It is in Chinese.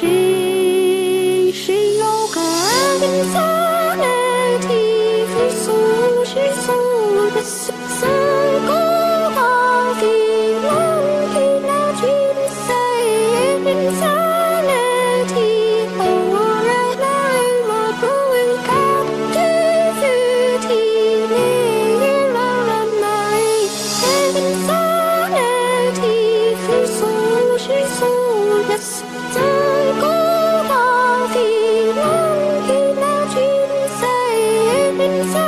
谁谁又敢 inside.